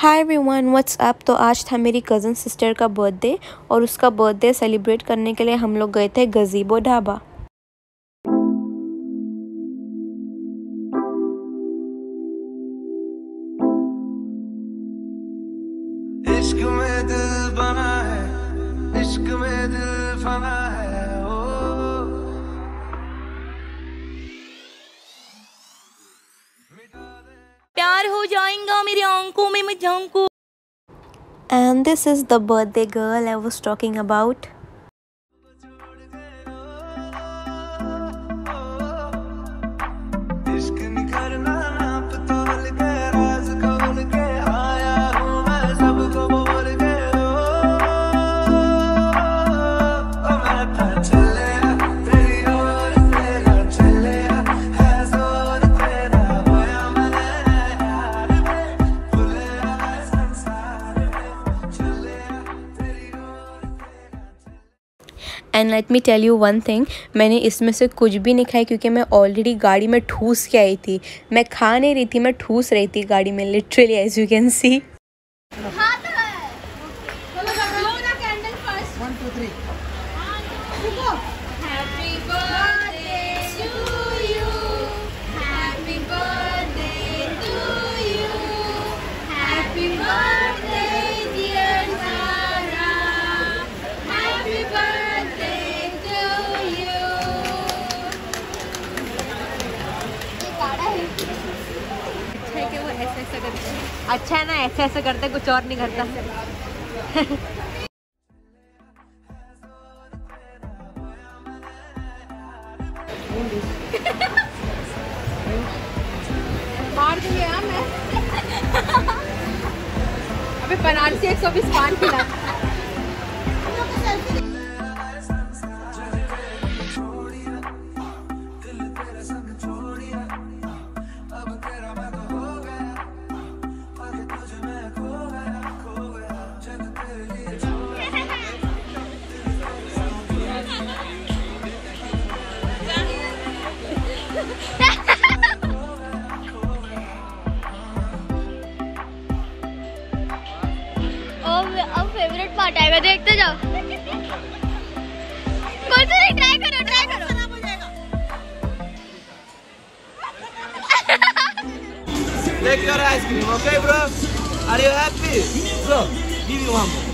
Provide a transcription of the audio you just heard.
Hi everyone what's up तो आज था मेरी कज़न सिस्टर का बर्थडे और उसका बर्थडे सेलिब्रेट करने के लिए हम लोग गए थे गजीबो ढाबा। इश्क में दिल बना है, इश्क में दिल फना है। प्यार हो जाएगा मेरे आँखों में मैं झांकू and this is the birthday girl I was talking about and let me tell you one thing मैंने इसमें से कुछ भी नहीं खाया क्योंकि मैं ऑलरेडी गाड़ी में ठूस के आई थी। मैं खा नहीं रही थी मैं ठूस रही थी गाड़ी में literally as you can see Happy birthday. अच्छा है ना ऐसे ऐसे करते कुछ और नहीं करता। मार दूँगी यार मैं। अबे बनारसी एक सौ बीस पान खिला अब फेवरेट पार्ट आएगा देखते जाओ कौन सा ट्राई करो ट्राई करो Take your ice cream, okay, bro? Are you happy? Bro, give me one more.